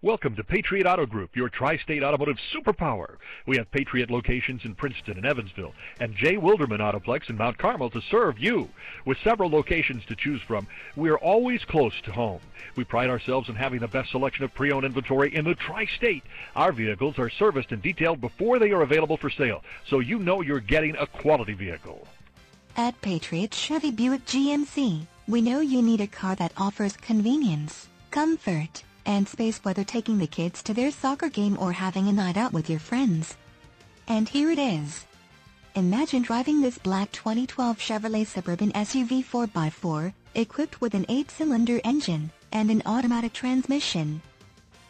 Welcome to Patriot Auto Group, your tri-state automotive superpower. We have Patriot locations in Princeton and Evansville, and Jay Wilderman Autoplex in Mount Carmel to serve you. With several locations to choose from, we are always close to home. We pride ourselves in having the best selection of pre-owned inventory in the tri-state. Our vehicles are serviced and detailed before they are available for sale, so you know you're getting a quality vehicle. At Patriot Chevy Buick GMC, we know you need a car that offers convenience, comfort, and space whether taking the kids to their soccer game or having a night out with your friends. And here it is. Imagine driving this black 2012 Chevrolet Suburban SUV 4x4, equipped with an 8-cylinder engine and an automatic transmission.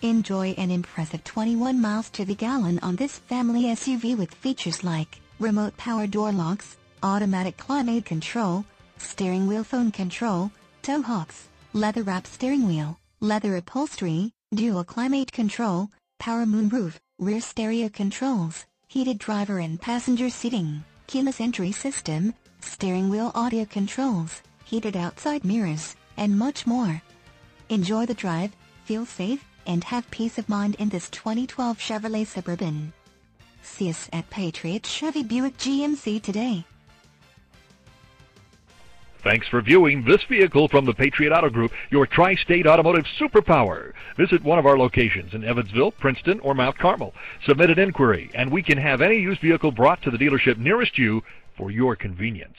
Enjoy an impressive 21 miles to the gallon on this family SUV with features like remote power door locks, automatic climate control, steering wheel phone control, tow hooks, leather-wrapped steering wheel, leather upholstery, dual climate control, power moonroof, rear stereo controls, heated driver and passenger seating, keyless entry system, steering wheel audio controls, heated outside mirrors, and much more. Enjoy the drive, feel safe, and have peace of mind in this 2012 Chevrolet Suburban. See us at Patriot Chevy Buick GMC today. Thanks for viewing this vehicle from the Patriot Auto Group, your tri-state automotive superpower. Visit one of our locations in Evansville, Princeton, or Mount Carmel. Submit an inquiry, and we can have any used vehicle brought to the dealership nearest you for your convenience.